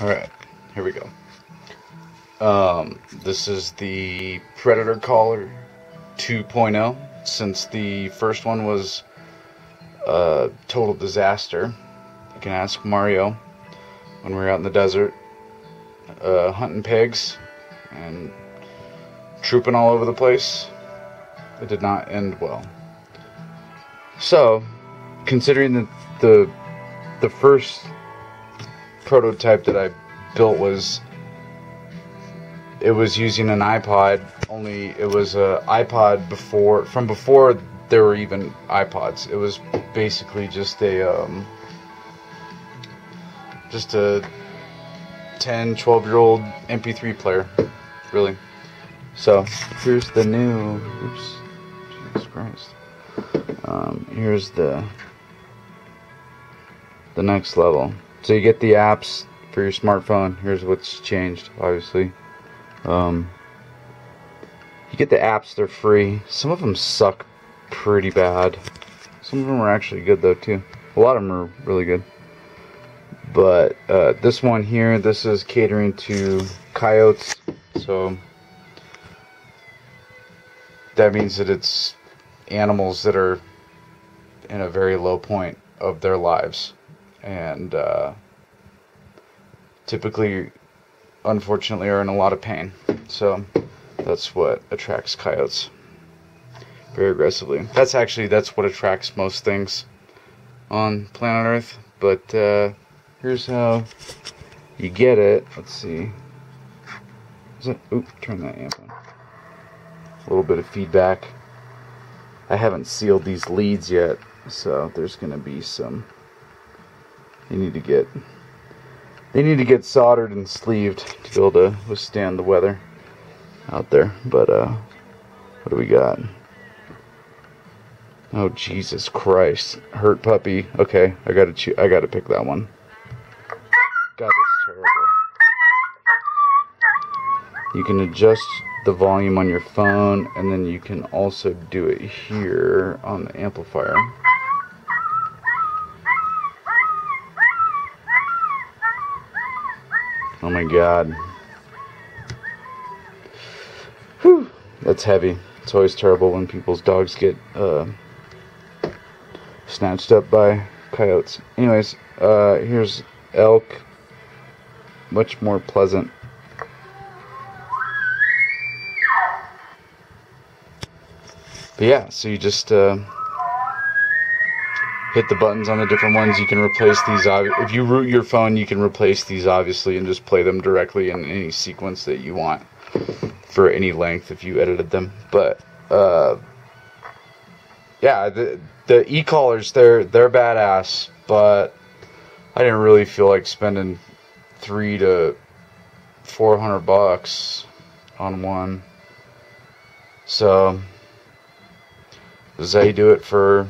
Alright, here we go. Um, this is the Predator Caller 2.0. Since the first one was a total disaster, you can ask Mario when we were out in the desert uh, hunting pigs and trooping all over the place. It did not end well. So, considering that the the first prototype that I built was it was using an iPod. Only it was a iPod before from before there were even iPods. It was basically just a um, just a 10, 12 year old MP3 player, really. So here's the new. Oops, Jesus Christ. Um, here's the the next level. So you get the apps for your smartphone. Here's what's changed, obviously. Um, you get the apps; they're free. Some of them suck pretty bad. Some of them are actually good though too. A lot of them are really good. But uh, this one here, this is catering to coyotes. So that means that it's animals that are in a very low point of their lives and uh, typically, unfortunately, are in a lot of pain. So that's what attracts coyotes very aggressively. That's actually that's what attracts most things on planet Earth. But uh, here's how you get it. Let's see. Is it? Oop! Turn that amp on. A little bit of feedback. I haven't sealed these leads yet, so there's going to be some they need to get they need to get soldered and sleeved to be able to withstand the weather out there. But uh, what do we got? Oh Jesus Christ! Hurt puppy. Okay, I gotta cho- I gotta pick that one. God, that's terrible. You can adjust the volume on your phone, and then you can also do it here on the amplifier. Oh my god. Whew. That's heavy. It's always terrible when people's dogs get uh, snatched up by coyotes. Anyways, uh, here's elk. Much more pleasant. But yeah, so you just uh, hit the buttons on the different ones. You can replace these. If you root your phone, you can replace these obviously and just play them directly in any sequence that you want for any length if you edited them. But uh, yeah, the the e-callers they're they're badass, but I didn't really feel like spending three to four hundred bucks on one. So how you do it for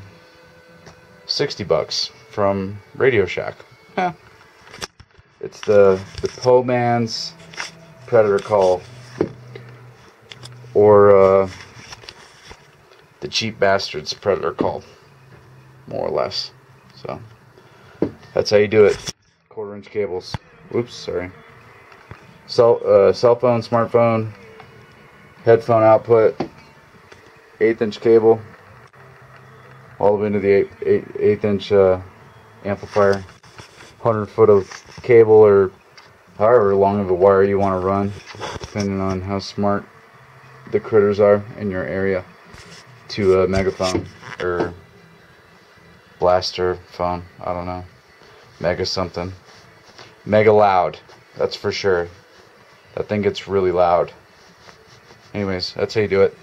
60 bucks from Radio Shack. Huh. It's the the Po Man's Predator Call or uh, the Cheap Bastards Predator Call, more or less. So that's how you do it. Quarter inch cables. Oops, sorry. Cell uh, cell phone, smartphone, headphone output, eighth inch cable all the way into the eight, eight, eighth inch uh, amplifier, 100 foot of cable or however long of a wire you want to run, depending on how smart the critters are in your area, to a megaphone or blaster phone. I don't know, mega something, mega loud. That's for sure. That thing gets really loud. Anyways, that's how you do it.